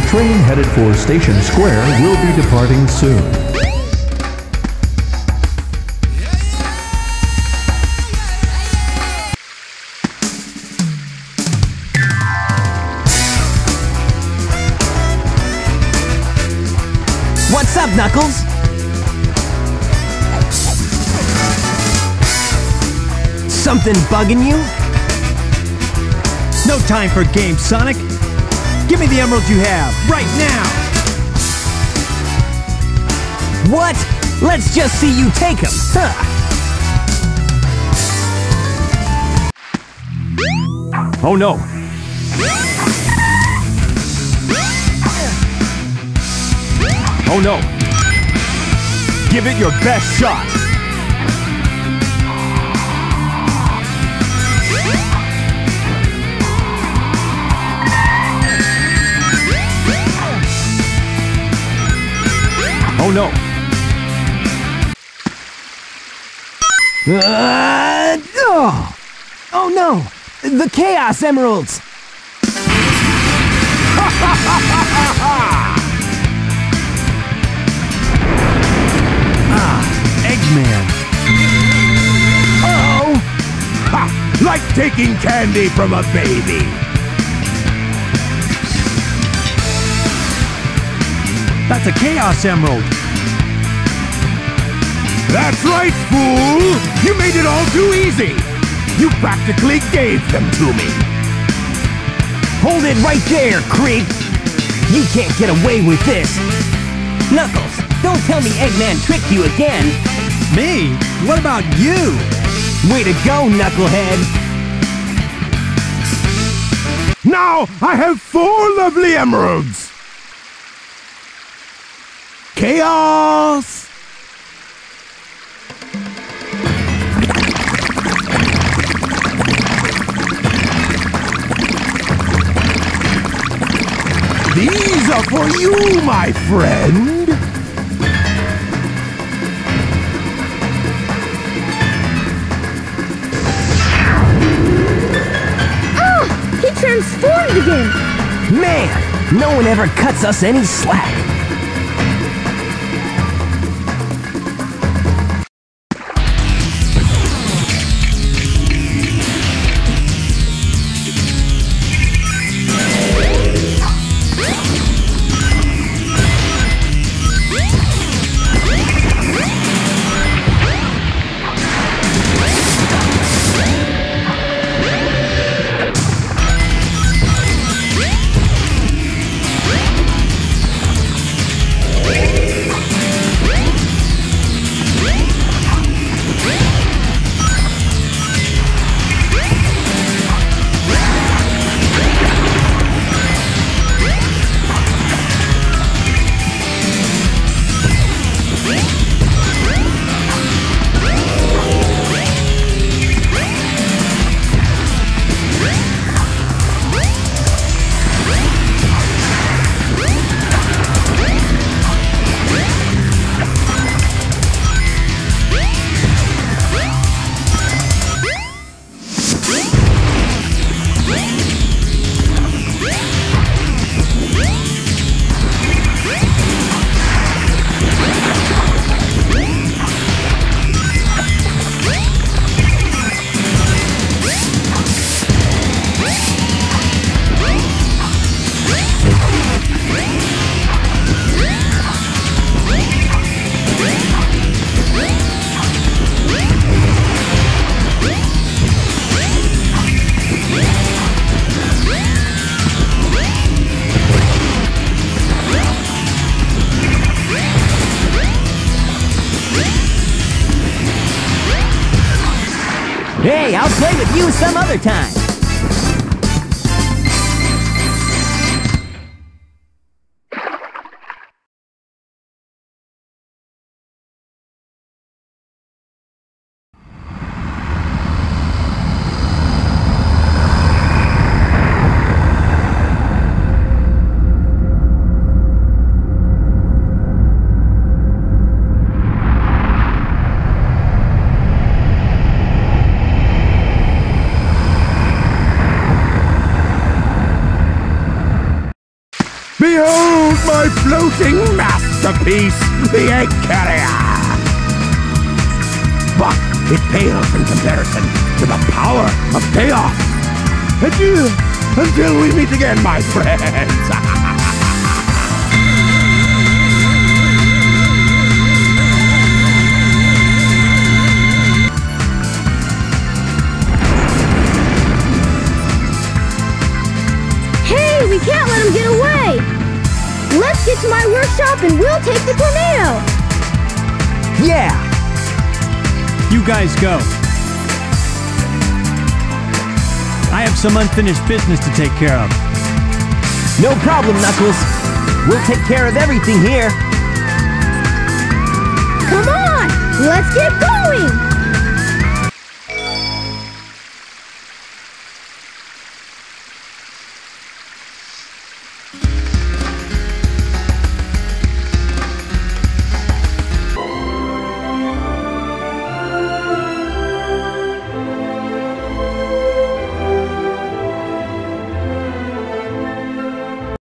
train headed for Station Square will be departing soon. What's up, Knuckles? Something bugging you? No time for games, Sonic. Give me the emeralds you have, right now! What? Let's just see you take them. Huh. Oh no! Oh no! Give it your best shot! No! Uh, oh. oh no! The Chaos Emeralds! Ah, Eggman! Oh! Ha! Like taking candy from a baby. That's a Chaos Emerald! That's right, fool! You made it all too easy! You practically gave them to me! Hold it right there, creep! You can't get away with this! Knuckles, don't tell me Eggman tricked you again! Me? What about you? Way to go, Knucklehead! Now I have four lovely emeralds! Chaos! Are for you, my friend! Oh, he transformed again. Man, no one ever cuts us any slack. Hey, I'll play with you some other time. Floating masterpiece, the Egg Carrier. But it pales in comparison to the power of chaos. Adieu, until we meet again, my friends. get to my workshop and we'll take the tornado! Yeah! You guys go. I have some unfinished business to take care of. No problem, Knuckles. We'll take care of everything here. Come on! Let's get going!